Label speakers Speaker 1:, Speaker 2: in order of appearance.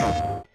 Speaker 1: you